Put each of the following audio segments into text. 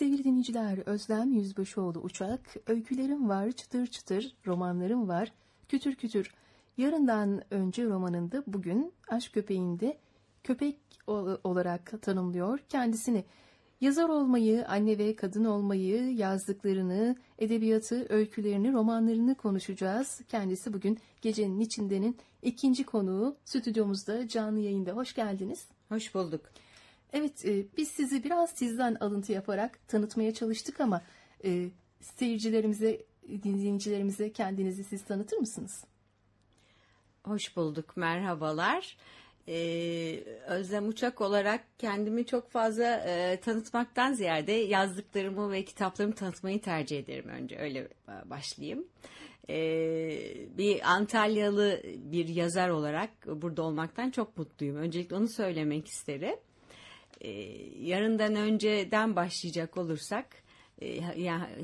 Sevgili dinleyiciler, Özlem Yüzbaşıoğlu Uçak, öykülerim var, çıtır çıtır, romanlarım var, kütür kütür. Yarından önce romanında bugün Aşk Köpeği'nde köpek olarak tanımlıyor kendisini. Yazar olmayı, anne ve kadın olmayı, yazdıklarını, edebiyatı, öykülerini, romanlarını konuşacağız. Kendisi bugün Gecenin içindenin ikinci konuğu stüdyomuzda canlı yayında. Hoş geldiniz. Hoş bulduk. Evet, e, biz sizi biraz sizden alıntı yaparak tanıtmaya çalıştık ama e, seyircilerimize, dinleyicilerimize kendinizi siz tanıtır mısınız? Hoş bulduk. Merhabalar. Ee, Özlem Uçak olarak kendimi çok fazla e, tanıtmaktan ziyade yazdıklarımı ve kitaplarımı tanıtmayı tercih ederim önce. Öyle e, başlayayım. Ee, bir Antalyalı bir yazar olarak burada olmaktan çok mutluyum. Öncelikle onu söylemek isterim. Ee, yarından önceden başlayacak olursak e,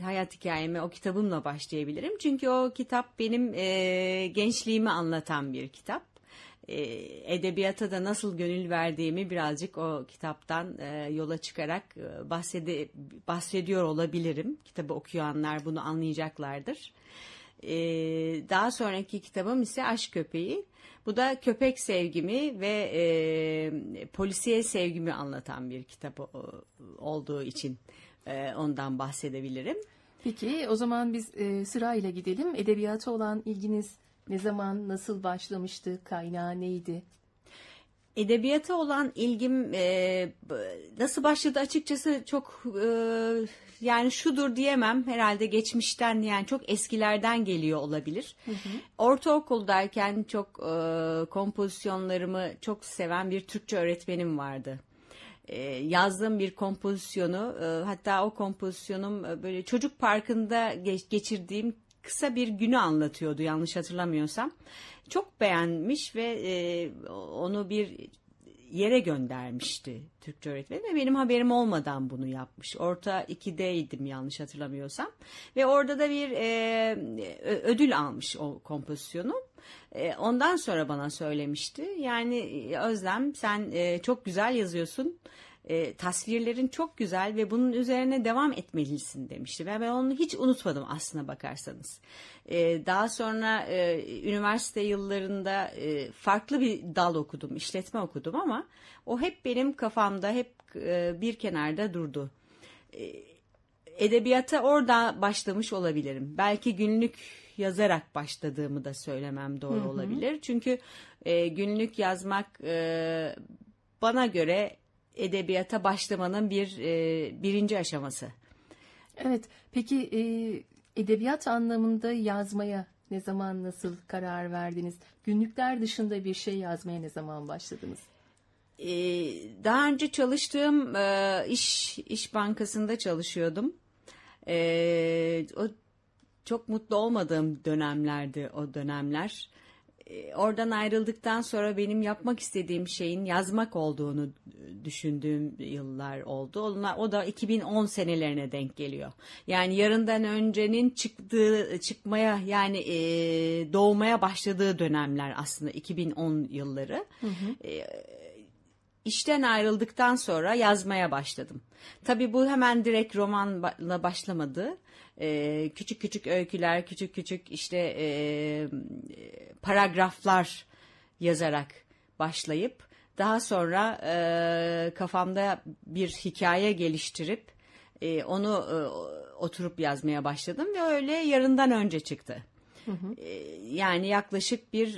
hayat hikayeme o kitabımla başlayabilirim. Çünkü o kitap benim e, gençliğimi anlatan bir kitap. E, edebiyata da nasıl gönül verdiğimi birazcık o kitaptan e, yola çıkarak e, bahsediyor olabilirim. Kitabı okuyanlar bunu anlayacaklardır. E, daha sonraki kitabım ise Aşk Köpeği. Bu da köpek sevgimi ve e, polisiye sevgimi anlatan bir kitap olduğu için e, ondan bahsedebilirim. Peki, o zaman biz e, sırayla gidelim. Edebiyata olan ilginiz ne zaman, nasıl başlamıştı, kaynağı neydi? Edebiyata olan ilgim e, nasıl başladı açıkçası çok e, yani şudur diyemem herhalde geçmişten yani çok eskilerden geliyor olabilir. Ortaokuldayken çok e, kompozisyonlarımı çok seven bir Türkçe öğretmenim vardı. E, yazdığım bir kompozisyonu e, hatta o kompozisyonum e, böyle çocuk parkında geç- geçirdiğim kısa bir günü anlatıyordu yanlış hatırlamıyorsam. Çok beğenmiş ve e, onu bir yere göndermişti Türkçe öğretmeni ve benim haberim olmadan bunu yapmış. Orta 2'deydim yanlış hatırlamıyorsam ve orada da bir e, ödül almış o kompozisyonu. E, ondan sonra bana söylemişti. Yani Özlem sen e, çok güzel yazıyorsun. E, tasvirlerin çok güzel ve bunun üzerine devam etmelisin demişti. Ve ben onu hiç unutmadım aslına bakarsanız. E, daha sonra e, üniversite yıllarında e, farklı bir dal okudum, işletme okudum ama o hep benim kafamda, hep e, bir kenarda durdu. E, edebiyata orada başlamış olabilirim. Belki günlük yazarak başladığımı da söylemem doğru olabilir. Çünkü e, günlük yazmak e, bana göre edebiyata başlamanın bir e, birinci aşaması. Evet, peki e, edebiyat anlamında yazmaya ne zaman, nasıl karar verdiniz? Günlükler dışında bir şey yazmaya ne zaman başladınız? Ee, daha önce çalıştığım e, iş iş bankasında çalışıyordum. Ee, o çok mutlu olmadığım dönemlerdi o dönemler. Ee, oradan ayrıldıktan sonra benim yapmak istediğim şeyin yazmak olduğunu düşündüğüm yıllar oldu. Onlar, o da 2010 senelerine denk geliyor. Yani yarından öncenin çıktığı çıkmaya yani e, doğmaya başladığı dönemler aslında 2010 yılları. Ee, İşten ayrıldıktan sonra yazmaya başladım. Tabii bu hemen direkt romanla başlamadı. Ee, küçük küçük öyküler, küçük küçük işte e, e, paragraflar yazarak başlayıp daha sonra e, kafamda bir hikaye geliştirip e, onu e, oturup yazmaya başladım ve öyle yarından önce çıktı. E, Yani yaklaşık bir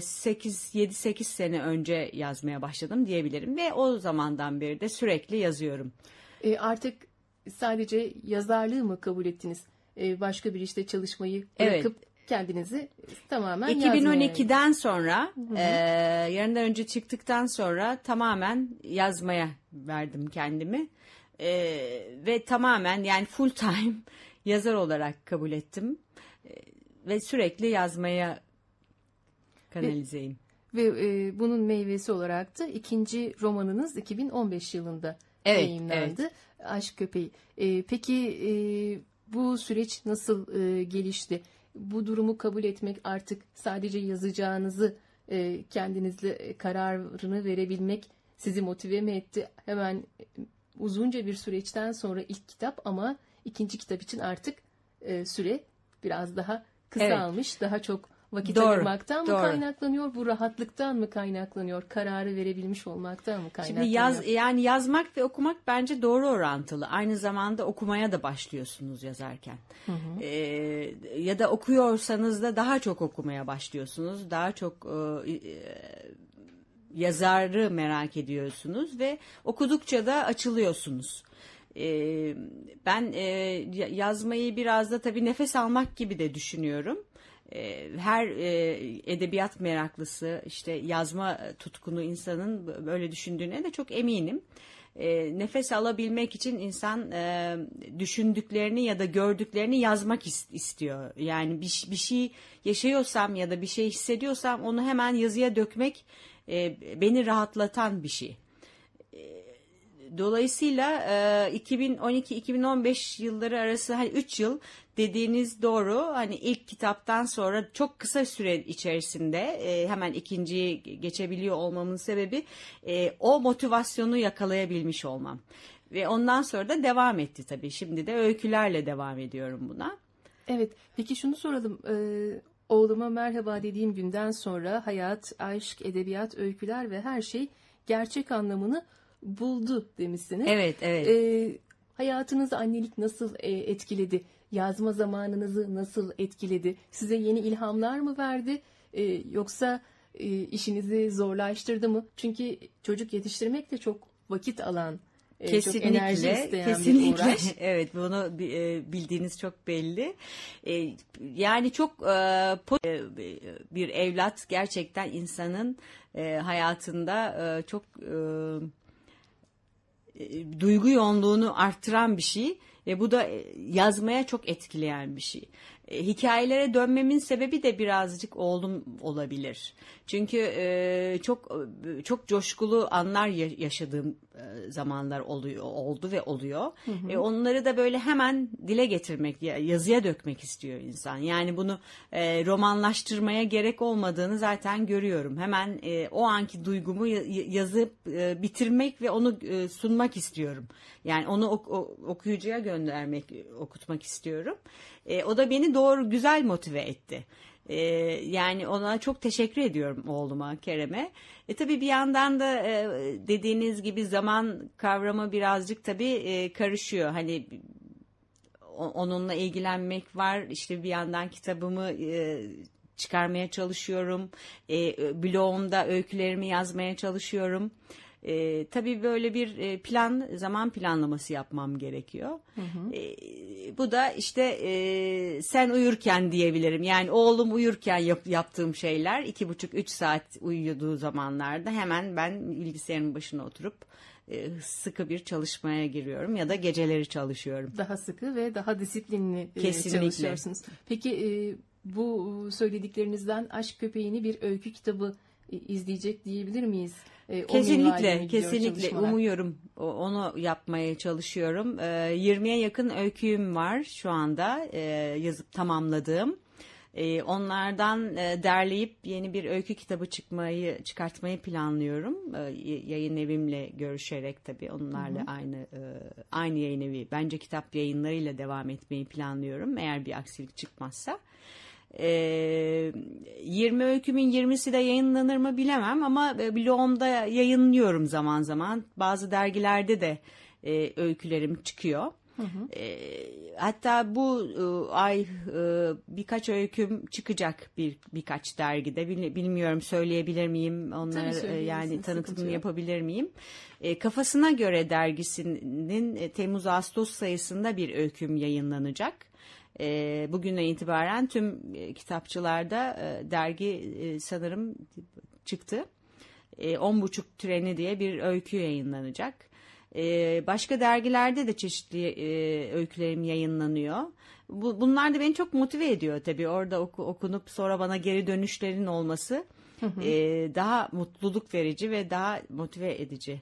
8 7-8 sene önce yazmaya başladım diyebilirim ve o zamandan beri de sürekli yazıyorum. E, artık sadece yazarlığı mı kabul ettiniz? E, başka bir işte çalışmayı Evet. Kendinizi tamamen yazmaya. 2012'den sonra e, yarından önce çıktıktan sonra tamamen yazmaya verdim kendimi. E, ve tamamen yani full time yazar olarak kabul ettim. E, ve sürekli yazmaya kanalizeyim. Ve e, bunun meyvesi olarak da ikinci romanınız 2015 yılında Evet, yayınlandı. Aşk Köpeği. E, peki e, bu süreç nasıl e, gelişti? Bu durumu kabul etmek artık sadece yazacağınızı e, kendinizle e, kararını verebilmek sizi motive mi etti? Hemen e, uzunca bir süreçten sonra ilk kitap ama ikinci kitap için artık e, süre biraz daha kısalmış. Daha çok vakit Doğru, ayırmaktan mı doğru. kaynaklanıyor? Bu rahatlıktan mı kaynaklanıyor? Kararı verebilmiş olmaktan mı kaynaklanıyor? Şimdi yaz yani yazmak ve okumak bence doğru orantılı. Aynı zamanda okumaya da başlıyorsunuz yazarken. Ee, ya da okuyorsanız da daha çok okumaya başlıyorsunuz. Daha çok e, e, yazarı merak ediyorsunuz ve okudukça da açılıyorsunuz. Ee, ben e, ya- yazmayı biraz da tabii nefes almak gibi de düşünüyorum. Ee, Her e, edebiyat meraklısı, işte yazma tutkunu insanın böyle düşündüğüne de çok eminim. Ee, Nefes alabilmek için insan e, düşündüklerini ya da gördüklerini yazmak is- istiyor. Yani bir, şey yaşıyorsam ya da bir şey hissediyorsam onu hemen yazıya dökmek e, beni rahatlatan bir şey. Dolayısıyla e, 2012-2015 yılları arası hani 3 yıl dediğiniz doğru. Hani ilk kitaptan sonra çok kısa süre içerisinde e, hemen ikinciyi geçebiliyor olmamın sebebi e, o motivasyonu yakalayabilmiş olmam. Ve ondan sonra da devam etti tabii. Şimdi de öykülerle devam ediyorum buna. Evet. Peki şunu soralım. Ee, oğluma merhaba dediğim günden sonra hayat, aşk, edebiyat, öyküler ve her şey gerçek anlamını buldu demişsiniz. Evet, evet. Ee, hayatınızı annelik nasıl e, etkiledi? Yazma zamanınızı nasıl etkiledi? Size yeni ilhamlar mı verdi? Ee, yoksa e, işinizi zorlaştırdı mı? Çünkü çocuk yetiştirmek de çok vakit alan, e, Kesinlikle, çok enerji isteyen bir kesinlikle. Evet, bunu e, bildiğiniz çok belli. E, Yani çok e, e, bir evlat gerçekten insanın e, hayatında e, çok e, duygu yoğunluğunu arttıran bir şey ve bu da e, yazmaya çok etkileyen bir şey. E, Hikayelere dönmemin sebebi de birazcık oğlum olabilir. Çünkü e, çok e, çok coşkulu anlar ya- yaşadığım e, zamanlar oluyor oldu ve oluyor. E, onları da böyle hemen dile getirmek, ya- yazıya dökmek istiyor insan. Yani bunu e, romanlaştırmaya gerek olmadığını zaten görüyorum. Hemen e, o anki duygumu ya- ya- yazıp e, bitirmek ve onu e, sunmak istiyorum. Yani onu ok- okuyucuya göndermek, okutmak istiyorum. E, o da beni doğru güzel motive etti. E, yani ona çok teşekkür ediyorum oğluma Kerem'e. E tabii bir yandan da e, dediğiniz gibi zaman kavramı birazcık tabii e, karışıyor. Hani onunla ilgilenmek var. İşte bir yandan kitabımı e, çıkarmaya çalışıyorum. E, blogumda öykülerimi yazmaya çalışıyorum. E, tabii böyle bir e, plan, zaman planlaması yapmam gerekiyor. E, bu da işte e, sen uyurken diyebilirim. Yani oğlum uyurken yap- yaptığım şeyler iki buçuk üç saat uyuduğu zamanlarda hemen ben bilgisayarın başına oturup e, sıkı bir çalışmaya giriyorum ya da geceleri çalışıyorum. daha sıkı ve daha disiplinli e, Kesinlikle. çalışıyorsunuz. Peki bu söylediklerinizden Aşk Köpeğini bir öykü kitabı izleyecek diyebilir miyiz? E, Kesinlikle, kesinlikle çalışmalar? umuyorum. Onu yapmaya çalışıyorum. Ee, 20'ye yakın öyküyüm var şu anda e, yazıp tamamladığım. E, onlardan e, derleyip yeni bir öykü kitabı çıkmayı çıkartmayı planlıyorum. E, yayın evimle görüşerek tabii onlarla aynı e, aynı yayın evi bence kitap yayınlarıyla devam etmeyi planlıyorum. Eğer bir aksilik çıkmazsa. Ee, 20 öykümün 20'si de yayınlanır mı bilemem ama e, blogumda yayınlıyorum zaman zaman. Bazı dergilerde de e, öykülerim çıkıyor. E, hatta bu e, ay e, birkaç öyküm çıkacak bir birkaç dergide. Bil- bilmiyorum söyleyebilir miyim onları e, yani tanıtımını yapabilir miyim? E, Kafasına göre dergisinin e, Temmuz Ağustos sayısında bir öyküm yayınlanacak. E, bugünden itibaren tüm e, kitapçılarda e, dergi e, sanırım çıktı. E, On buçuk treni diye bir öykü yayınlanacak. E, başka dergilerde de çeşitli e, öykülerim yayınlanıyor. Bu, bunlar da beni çok motive ediyor tabii. Orada oku- okunup sonra bana geri dönüşlerin olması e, daha mutluluk verici ve daha motive edici.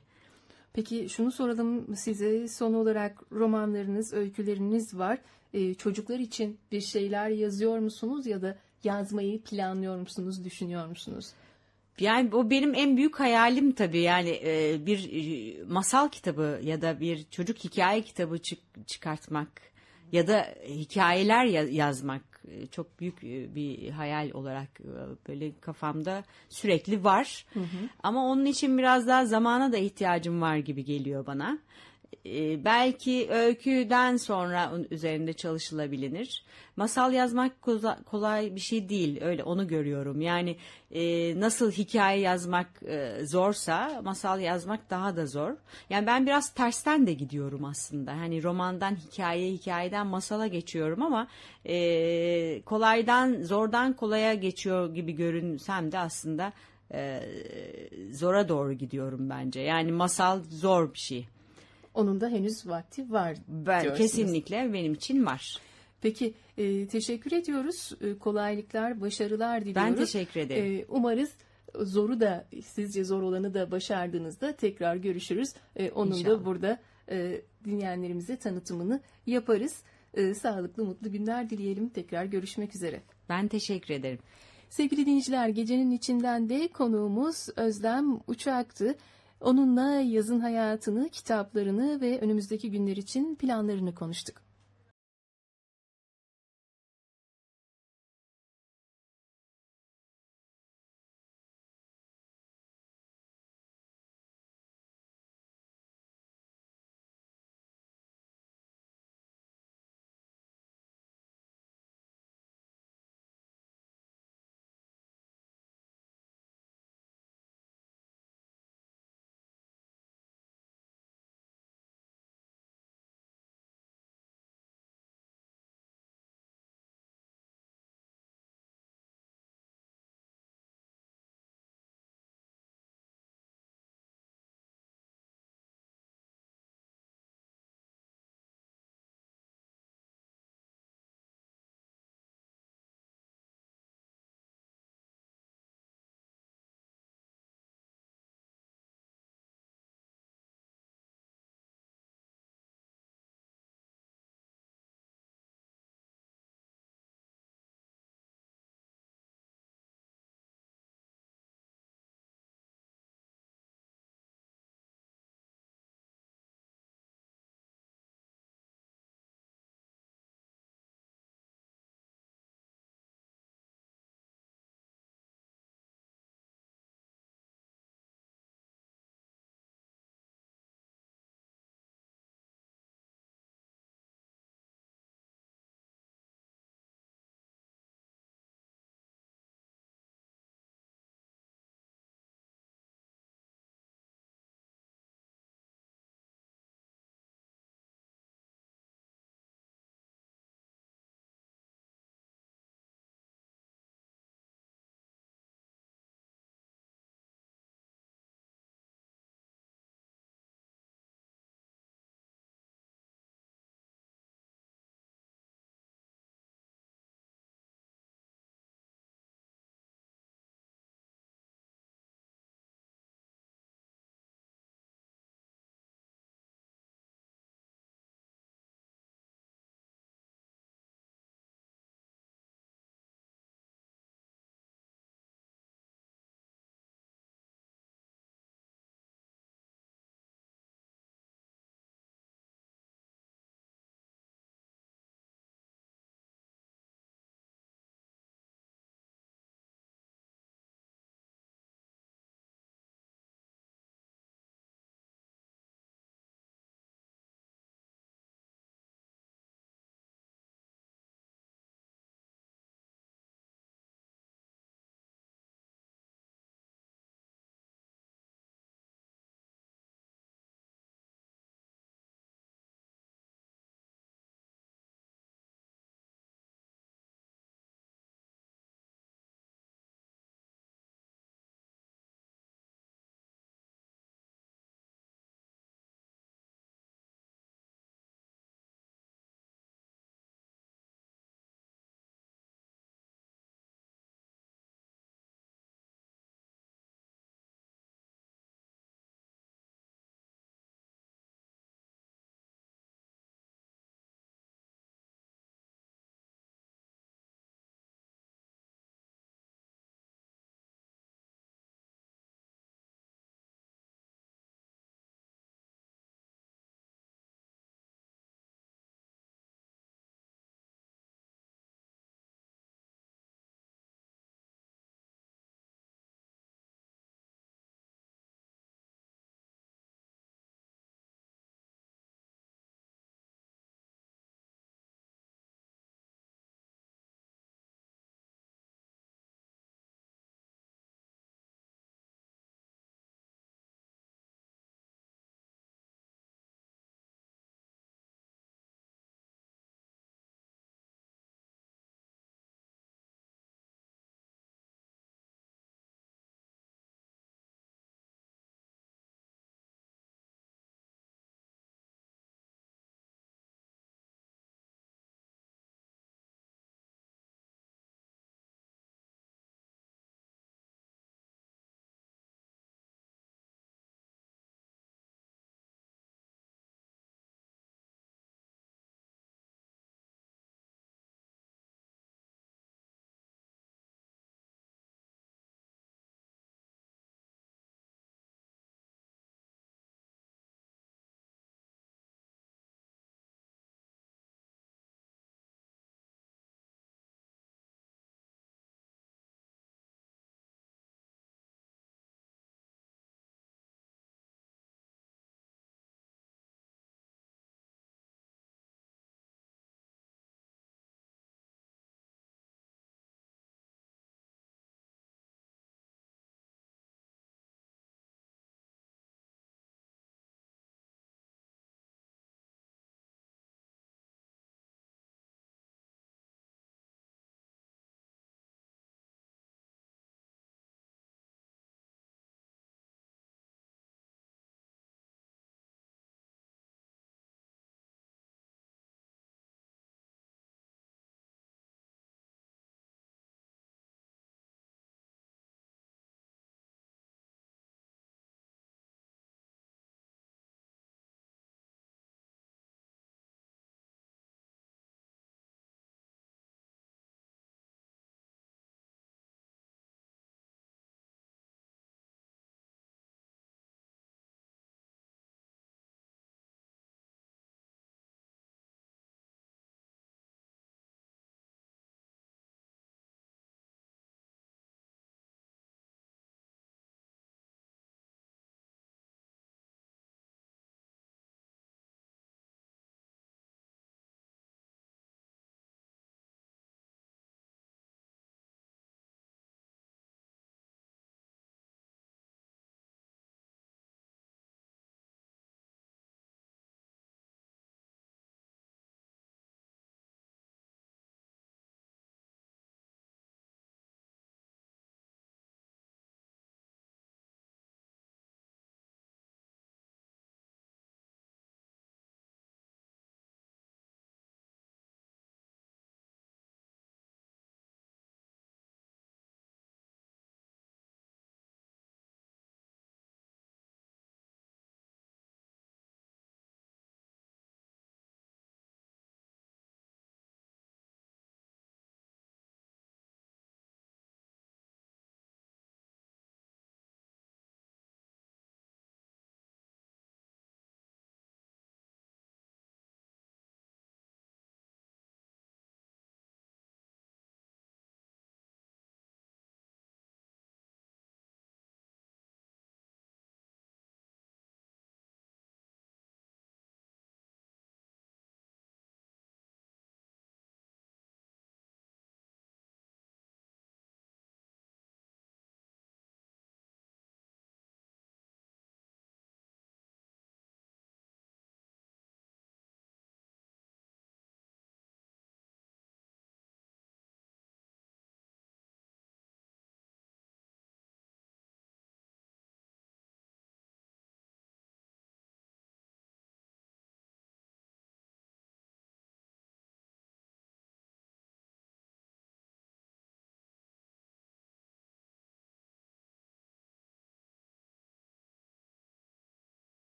Peki şunu soralım size son olarak romanlarınız, öyküleriniz var. E, çocuklar için bir şeyler yazıyor musunuz ya da yazmayı planlıyor musunuz, düşünüyor musunuz? Yani o benim en büyük hayalim tabii yani e, bir e, masal kitabı ya da bir çocuk hikaye kitabı çık- çıkartmak ya da hikayeler ya- yazmak e, çok büyük bir hayal olarak böyle kafamda sürekli var. Ama onun için biraz daha zamana da ihtiyacım var gibi geliyor bana. E, belki öyküden sonra üzerinde çalışılabilir. Masal yazmak kolay bir şey değil. Öyle onu görüyorum. Yani e, nasıl hikaye yazmak e, zorsa masal yazmak daha da zor. Yani ben biraz tersten de gidiyorum aslında. Hani romandan hikaye, hikayeden masala geçiyorum ama e, kolaydan zordan kolaya geçiyor gibi görünsem de aslında zora doğru gidiyorum bence. Yani masal zor bir şey. Onun da henüz vakti var Ben diyorsunuz. kesinlikle benim için var. Peki e, teşekkür ediyoruz. E, kolaylıklar, başarılar diliyoruz. Ben teşekkür ederim. E, umarız zoru da sizce zor olanı da başardığınızda tekrar görüşürüz. E, onun da İnşallah. burada e, dinleyenlerimize tanıtımını yaparız. E, sağlıklı, mutlu günler dileyelim. Tekrar görüşmek üzere. Ben teşekkür ederim. Sevgili dinleyiciler, gecenin içinden de konuğumuz Özlem Uçak'tı. Onunla yazın hayatını, kitaplarını ve önümüzdeki günler için planlarını konuştuk.